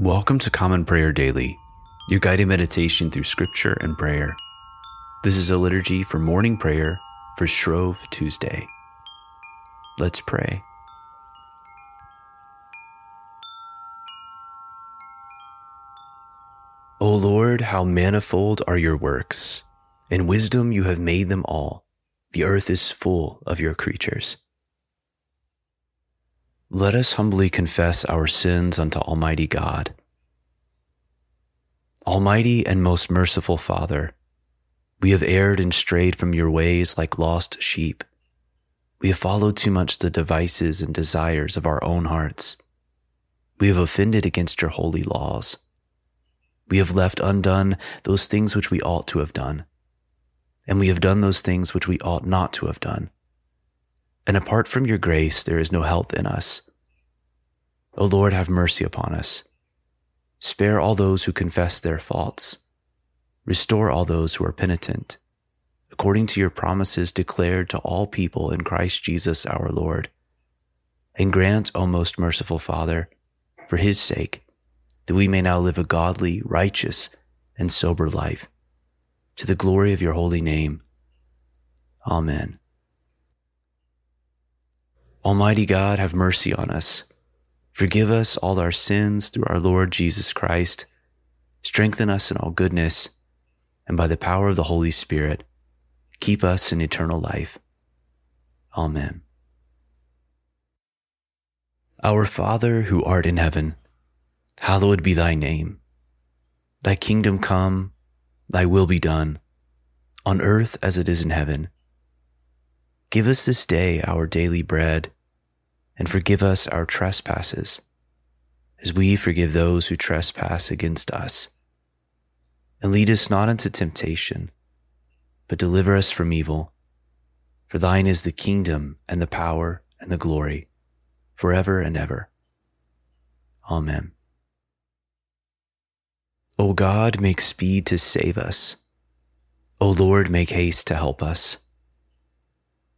Welcome to Common Prayer Daily, your guided meditation through scripture and prayer. This is a liturgy for morning prayer for Shrove Tuesday. Let's pray. O Lord, how manifold are your works! In wisdom you have made them all. The earth is full of your creatures. Let us humbly confess our sins unto Almighty God. Almighty and most merciful Father, we have erred and strayed from your ways like lost sheep. We have followed too much the devices and desires of our own hearts. We have offended against your holy laws. We have left undone those things which we ought to have done. And we have done those things which we ought not to have done and apart from your grace, there is no health in us. O Lord, have mercy upon us. Spare all those who confess their faults. Restore all those who are penitent, according to your promises declared to all people in Christ Jesus our Lord. And grant, O most merciful Father, for his sake, that we may now live a godly, righteous, and sober life, to the glory of your holy name. Amen. Almighty God, have mercy on us. Forgive us all our sins through our Lord Jesus Christ. Strengthen us in all goodness, and by the power of the Holy Spirit, keep us in eternal life. Amen. Our Father who art in heaven, hallowed be thy name. Thy kingdom come, thy will be done, on earth as it is in heaven. Give us this day our daily bread, and forgive us our trespasses, as we forgive those who trespass against us. And lead us not into temptation, but deliver us from evil. For thine is the kingdom, and the power, and the glory, forever and ever. Amen. O God, make speed to save us. O Lord, make haste to help us.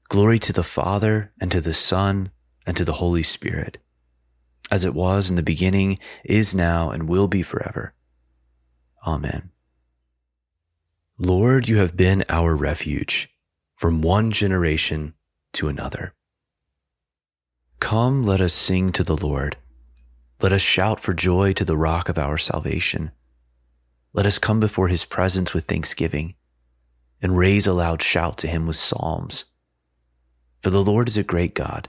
Glory to the Father, and to the Son, and to the Holy Spirit, as it was in the beginning, is now, and will be forever. Amen. Lord, you have been our refuge from one generation to another. Come, let us sing to the Lord. Let us shout for joy to the rock of our salvation. Let us come before his presence with thanksgiving and raise a loud shout to him with psalms. For the Lord is a great God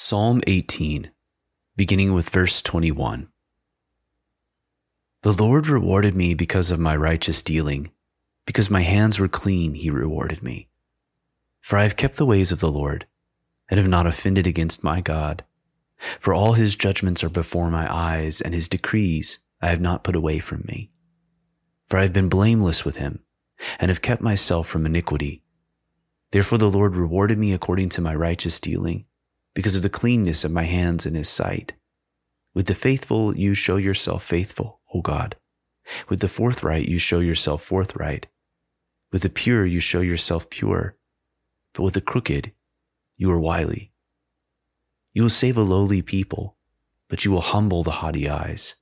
Psalm 18, beginning with verse 21. The Lord rewarded me because of my righteous dealing. Because my hands were clean, he rewarded me. For I have kept the ways of the Lord, and have not offended against my God. For all his judgments are before my eyes, and his decrees I have not put away from me. For I have been blameless with him, and have kept myself from iniquity. Therefore the Lord rewarded me according to my righteous dealing, because of the cleanness of my hands in his sight. With the faithful you show yourself faithful, O God. With the forthright you show yourself forthright. With the pure you show yourself pure. But with the crooked you are wily. You will save a lowly people, but you will humble the haughty eyes.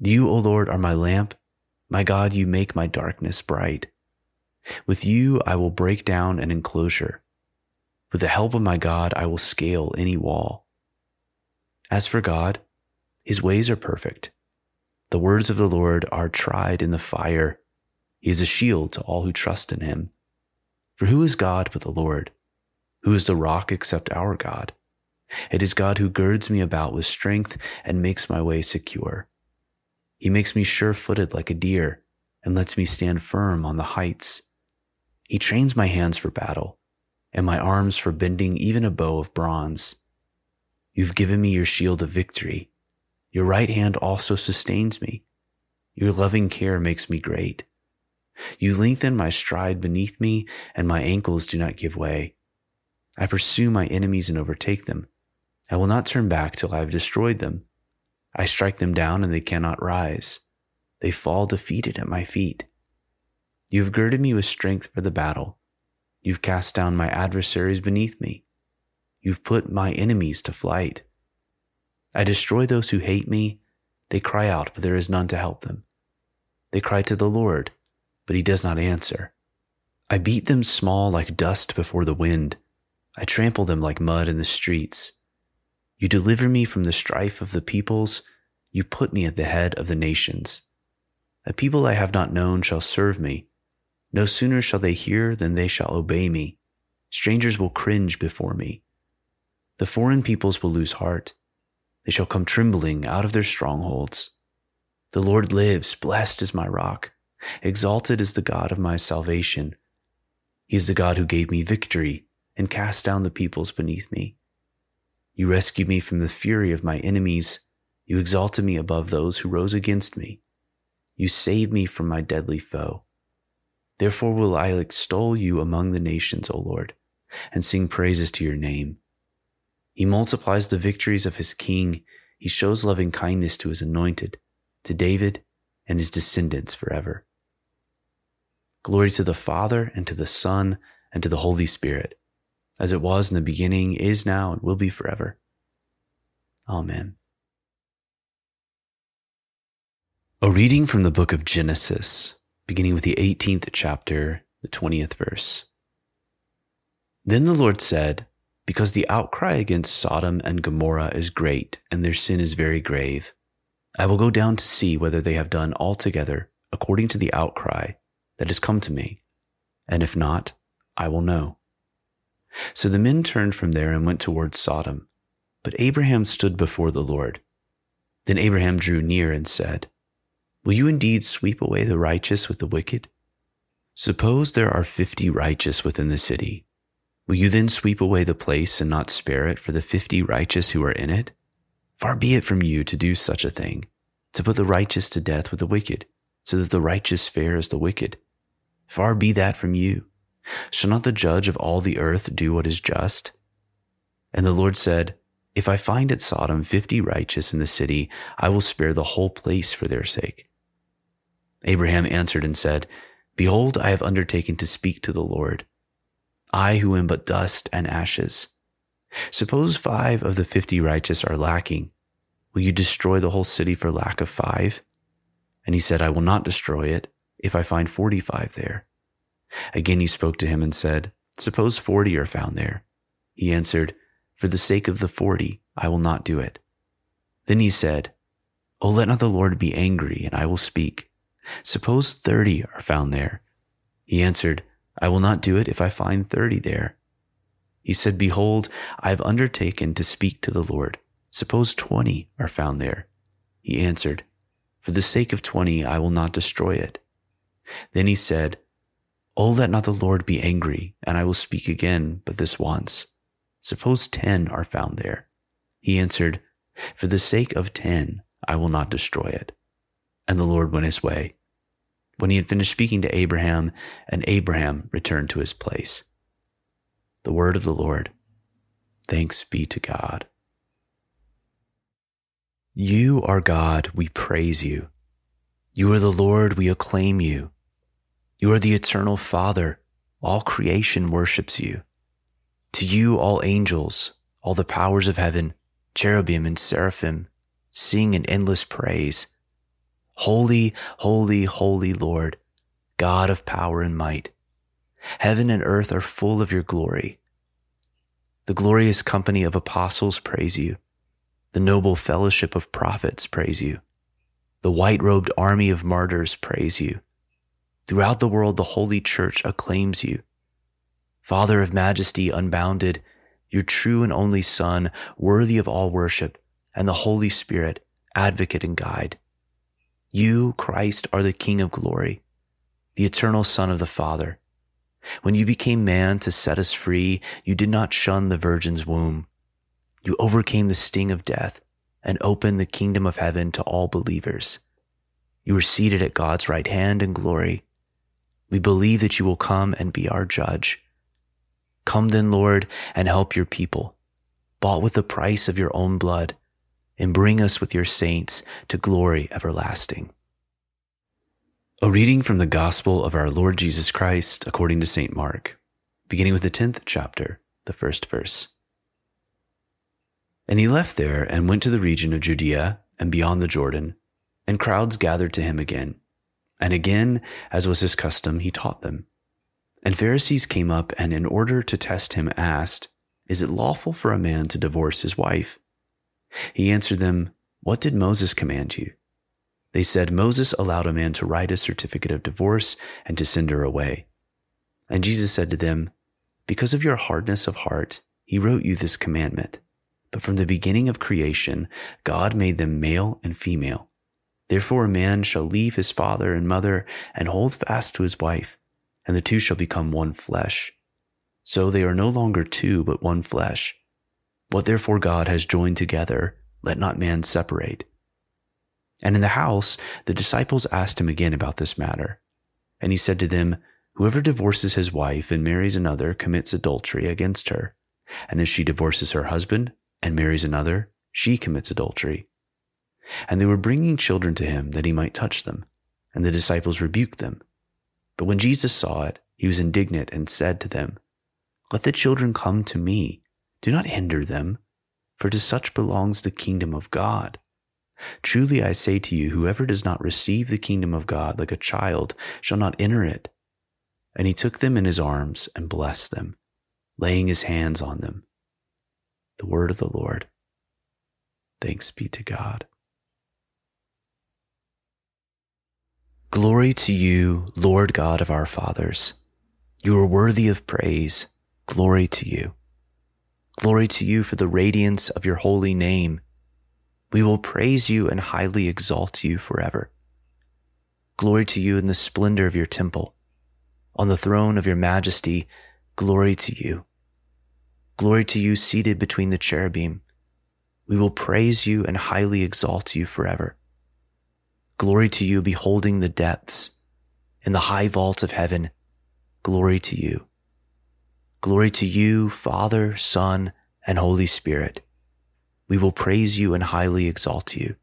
You, O Lord, are my lamp. My God, you make my darkness bright. With you I will break down an enclosure. With the help of my God, I will scale any wall. As for God, his ways are perfect. The words of the Lord are tried in the fire. He is a shield to all who trust in him. For who is God but the Lord? Who is the rock except our God? It is God who girds me about with strength and makes my way secure. He makes me sure footed like a deer and lets me stand firm on the heights. He trains my hands for battle and my arms for bending even a bow of bronze. You've given me your shield of victory. Your right hand also sustains me. Your loving care makes me great. You lengthen my stride beneath me, and my ankles do not give way. I pursue my enemies and overtake them. I will not turn back till I have destroyed them. I strike them down, and they cannot rise. They fall defeated at my feet. You have girded me with strength for the battle. You've cast down my adversaries beneath me. You've put my enemies to flight. I destroy those who hate me. They cry out, but there is none to help them. They cry to the Lord, but he does not answer. I beat them small like dust before the wind. I trample them like mud in the streets. You deliver me from the strife of the peoples. You put me at the head of the nations. A people I have not known shall serve me. No sooner shall they hear than they shall obey me. Strangers will cringe before me. The foreign peoples will lose heart. They shall come trembling out of their strongholds. The Lord lives, blessed is my rock. Exalted is the God of my salvation. He is the God who gave me victory and cast down the peoples beneath me. You rescued me from the fury of my enemies. You exalted me above those who rose against me. You saved me from my deadly foe. Therefore will I extol you among the nations, O Lord, and sing praises to your name. He multiplies the victories of his king. He shows loving kindness to his anointed, to David and his descendants forever. Glory to the Father and to the Son and to the Holy Spirit, as it was in the beginning, is now, and will be forever. Amen. A reading from the book of Genesis, beginning with the 18th chapter, the 20th verse. Then the Lord said, Because the outcry against Sodom and Gomorrah is great, and their sin is very grave, I will go down to see whether they have done altogether according to the outcry that has come to me, and if not, I will know. So the men turned from there and went towards Sodom. But Abraham stood before the Lord. Then Abraham drew near and said, Will you indeed sweep away the righteous with the wicked? Suppose there are fifty righteous within the city. Will you then sweep away the place and not spare it for the fifty righteous who are in it? Far be it from you to do such a thing, to put the righteous to death with the wicked, so that the righteous fare as the wicked. Far be that from you. Shall not the judge of all the earth do what is just? And the Lord said, If I find at Sodom fifty righteous in the city, I will spare the whole place for their sake. Abraham answered and said, Behold, I have undertaken to speak to the Lord. I who am but dust and ashes. Suppose five of the fifty righteous are lacking. Will you destroy the whole city for lack of five? And he said, I will not destroy it if I find forty five there. Again he spoke to him and said, Suppose forty are found there. He answered, For the sake of the forty, I will not do it. Then he said, Oh, let not the Lord be angry, and I will speak. Suppose thirty are found there. He answered, I will not do it if I find thirty there. He said, Behold, I have undertaken to speak to the Lord. Suppose twenty are found there. He answered, For the sake of twenty, I will not destroy it. Then he said, Oh, let not the Lord be angry, and I will speak again, but this once. Suppose ten are found there. He answered, For the sake of ten, I will not destroy it. And the Lord went his way when he had finished speaking to Abraham, and Abraham returned to his place. The word of the Lord. Thanks be to God. You are God, we praise you. You are the Lord, we acclaim you. You are the eternal Father, all creation worships you. To you, all angels, all the powers of heaven, cherubim and seraphim, sing in endless praise. Holy, holy, holy Lord, God of power and might. Heaven and earth are full of your glory. The glorious company of apostles praise you. The noble fellowship of prophets praise you. The white robed army of martyrs praise you. Throughout the world, the holy church acclaims you. Father of majesty unbounded, your true and only Son, worthy of all worship, and the Holy Spirit, advocate and guide. You, Christ, are the King of glory, the eternal Son of the Father. When you became man to set us free, you did not shun the virgin's womb. You overcame the sting of death. and opened the kingdom of heaven to all believers. You are seated at God's right hand in glory. We believe that you will come and be our judge. Come then, Lord, and help your people, bought with the price of your own blood, and bring us with your saints to glory everlasting. A reading from the Gospel of our Lord Jesus Christ according to St. Mark, beginning with the 10th chapter, the first verse. And he left there and went to the region of Judea and beyond the Jordan, and crowds gathered to him again. And again, as was his custom, he taught them. And Pharisees came up and, in order to test him, asked, Is it lawful for a man to divorce his wife? He answered them, What did Moses command you? They said, Moses allowed a man to write a certificate of divorce and to send her away. And Jesus said to them, Because of your hardness of heart, he wrote you this commandment. But from the beginning of creation, God made them male and female. Therefore, a man shall leave his father and mother and hold fast to his wife, and the two shall become one flesh. So they are no longer two, but one flesh. What therefore God has joined together, let not man separate. And in the house, the disciples asked him again about this matter. And he said to them, Whoever divorces his wife and marries another commits adultery against her. And if she divorces her husband and marries another, she commits adultery. And they were bringing children to him that he might touch them. And the disciples rebuked them. But when Jesus saw it, he was indignant and said to them, Let the children come to me. Do not hinder them, for to such belongs the kingdom of God. Truly I say to you, whoever does not receive the kingdom of God like a child shall not enter it. And he took them in his arms and blessed them, laying his hands on them. The word of the Lord. Thanks be to God. Glory to you, Lord God of our fathers. You are worthy of praise. Glory to you. Glory to you for the radiance of your holy name. We will praise you and highly exalt you forever. Glory to you in the splendor of your temple. On the throne of your majesty, glory to you. Glory to you seated between the cherubim. We will praise you and highly exalt you forever. Glory to you, beholding the depths. In the high vault of heaven, glory to you. Glory to you, Father, Son, and Holy Spirit. We will praise you and highly exalt you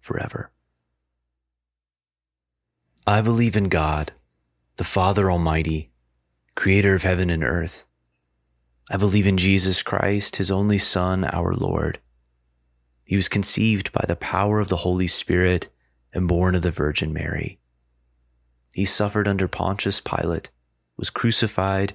forever. I believe in God, the Father Almighty, creator of heaven and earth. I believe in Jesus Christ, his only Son, our Lord. He was conceived by the power of the Holy Spirit and born of the Virgin Mary. He suffered under Pontius Pilate, was crucified,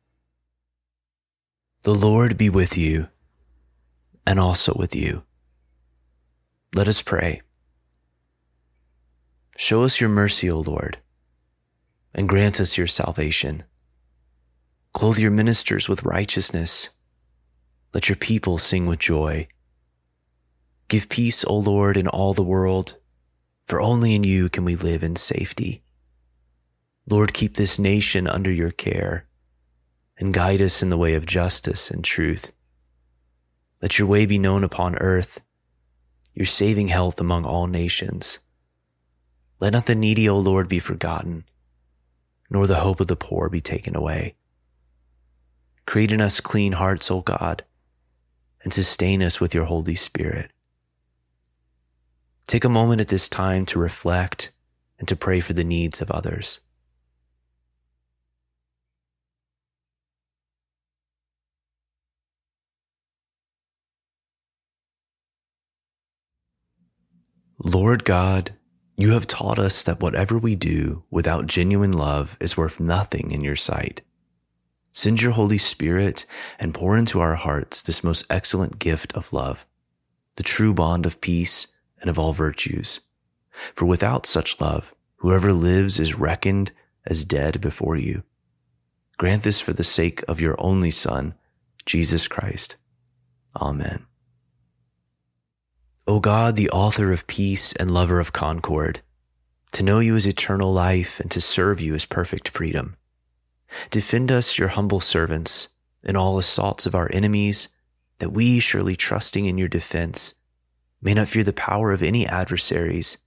The Lord be with you, and also with you. Let us pray. Show us your mercy, O Lord, and grant us your salvation. Clothe your ministers with righteousness. Let your people sing with joy. Give peace, O Lord, in all the world for only in you can we live in safety. Lord, keep this nation under your care and guide us in the way of justice and truth. Let your way be known upon earth, your saving health among all nations. Let not the needy, O Lord, be forgotten, nor the hope of the poor be taken away. Create in us clean hearts, O God, and sustain us with your Holy Spirit. Take a moment at this time to reflect and to pray for the needs of others. Lord God, you have taught us that whatever we do without genuine love is worth nothing in your sight. Send your Holy Spirit and pour into our hearts this most excellent gift of love, the true bond of peace and of all virtues. For without such love, whoever lives is reckoned as dead before you. Grant this for the sake of your only Son, Jesus Christ. Amen. O God, the author of peace and lover of concord, to know you is eternal life and to serve you is perfect freedom. Defend us, your humble servants, in all assaults of our enemies, that we, surely trusting in your defense, may not fear the power of any adversaries,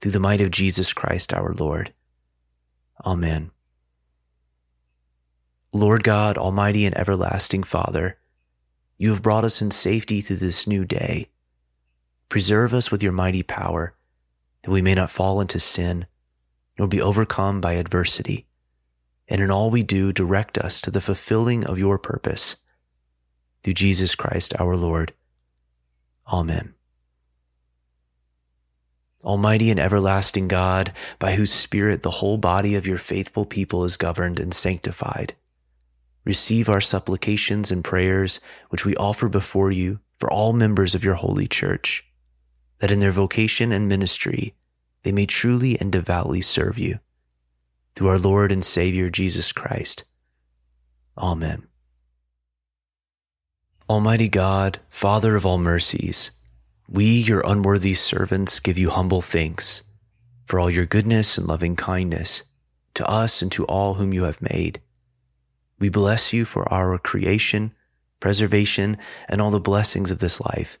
through the might of Jesus Christ our Lord. Amen. Lord God, Almighty and everlasting Father, you have brought us in safety to this new day. Preserve us with your mighty power, that we may not fall into sin, nor be overcome by adversity. And in all we do, direct us to the fulfilling of your purpose. Through Jesus Christ our Lord. Amen. Almighty and everlasting God, by whose Spirit the whole body of your faithful people is governed and sanctified, receive our supplications and prayers which we offer before you for all members of your holy church, that in their vocation and ministry they may truly and devoutly serve you. Through our Lord and Savior Jesus Christ. Amen. Almighty God, Father of all mercies, we, your unworthy servants, give you humble thanks for all your goodness and loving kindness to us and to all whom you have made. We bless you for our creation, preservation, and all the blessings of this life,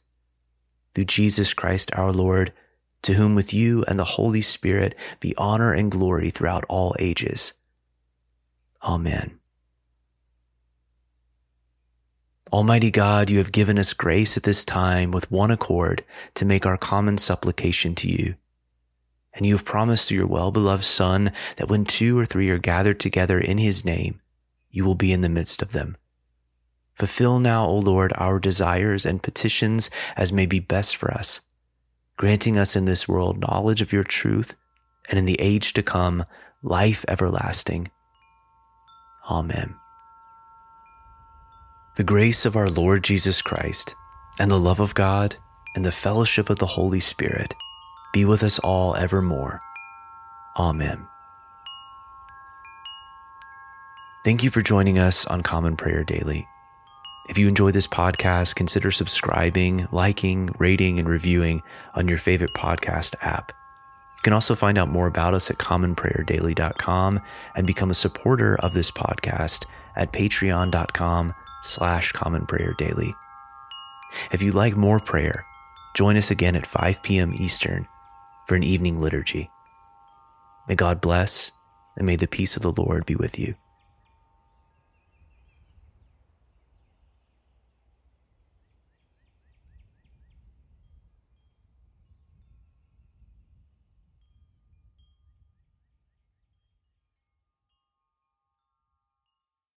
Through Jesus Christ our Lord, to whom with you and the Holy Spirit be honor and glory throughout all ages. Amen. Almighty God, you have given us grace at this time with one accord to make our common supplication to you. And you have promised to your well-beloved Son that when two or three are gathered together in his name, you will be in the midst of them. Fulfill now, O Lord, our desires and petitions as may be best for us, granting us in this world knowledge of your truth and in the age to come, life everlasting. Amen. The grace of our Lord Jesus Christ, and the love of God, and the fellowship of the Holy Spirit be with us all evermore. Amen. Thank you for joining us on Common Prayer Daily. If you enjoy this podcast, consider subscribing, liking, rating, and reviewing on your favorite podcast app. You can also find out more about us at commonprayerdaily.com and become a supporter of this podcast at patreon.com slash common prayer daily. If you like more prayer, join us again at 5 p.m. Eastern for an evening liturgy. May God bless and may the peace of the Lord be with you.